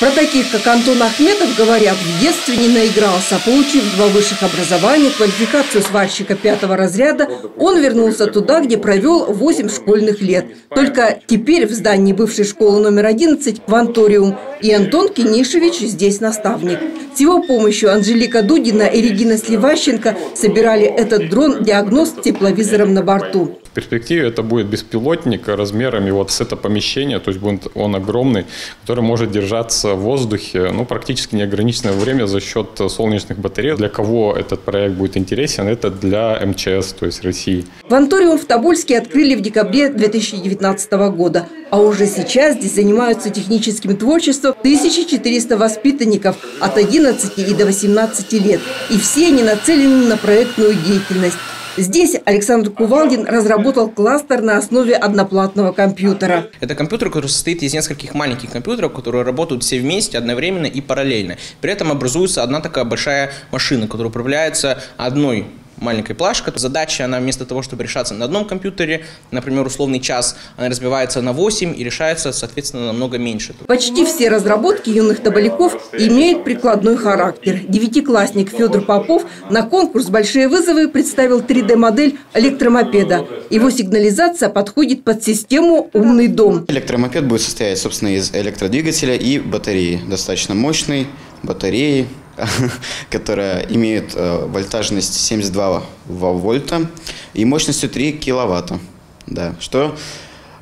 Про таких, как Антон Ахметов, говорят, в детстве не наигрался. Получив два высших образования, квалификацию сварщика пятого разряда, он вернулся туда, где провел 8 школьных лет. Только теперь в здании бывшей школы номер 11 «Кванториум». И Антон Кинишевич здесь наставник. С его помощью Анжелика Дудина и Регина Сливащенко собирали этот дрон-диагноз с тепловизором на борту. В перспективе это будет беспилотник размерами вот с это помещение, то есть будет он огромный, который может держаться в воздухе ну, практически неограниченное время за счет солнечных батарей. Для кого этот проект будет интересен, это для МЧС, то есть России. Ванториум в Тобольске открыли в декабре 2019 года. А уже сейчас здесь занимаются техническим творчеством 1400 воспитанников от 11 и до 18 лет. И все они нацелены на проектную деятельность. Здесь Александр Кувалдин разработал кластер на основе одноплатного компьютера. Это компьютер, который состоит из нескольких маленьких компьютеров, которые работают все вместе, одновременно и параллельно. При этом образуется одна такая большая машина, которая управляется одной маленькой плашкой. Задача, она вместо того, чтобы решаться на одном компьютере, например, условный час, она разбивается на 8 и решается, соответственно, намного меньше. Почти все разработки юных табаляков имеют прикладной характер. Девятиклассник Федор Попов на конкурс «Большие вызовы» представил 3D-модель электромопеда. Его сигнализация подходит под систему «Умный дом». Электромопед будет состоять, собственно, из электродвигателя и батареи. Достаточно мощной батареи, которая имеет э, вольтажность 72 вольта и мощностью 3 киловатта. Да, что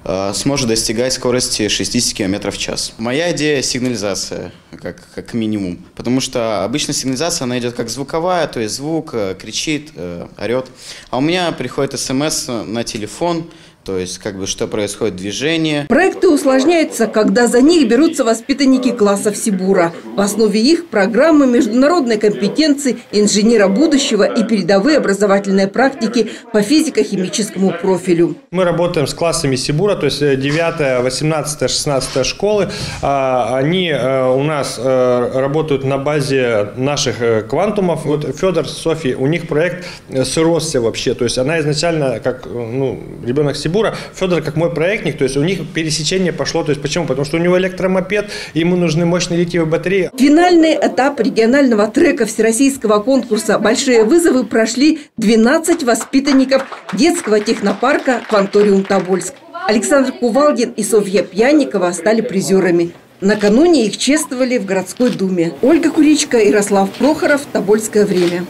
э, сможет достигать скорости 60 км в час. Моя идея – сигнализация, как, как минимум. Потому что обычно сигнализация, она идет как звуковая, то есть звук э, кричит, орет. А у меня приходит смс на телефон – то есть, как бы, что происходит движение. Проекты усложняются, когда за них берутся воспитанники классов Сибура. В основе их программы международной компетенции, инженера будущего и передовые образовательные практики по физико-химическому профилю. Мы работаем с классами Сибура, то есть 9, 18, 16 школы. А, они э, у нас э, работают на базе наших э, квантумов. Вот Федор, София, у них проект сыросся вообще. То есть она изначально, как ну, ребенок Сибура, Бура. Федор как мой проектник, то есть у них пересечение пошло. То есть почему? Потому что у него электромопед, ему нужны мощные литиевые батареи. Финальный этап регионального трека всероссийского конкурса «Большие вызовы» прошли 12 воспитанников детского технопарка «Кванториум Тобольск». Александр Кувалдин и Софья Пьянникова стали призерами. Накануне их чествовали в городской думе. Ольга Куричка, Ярослав Прохоров, Тобольское время.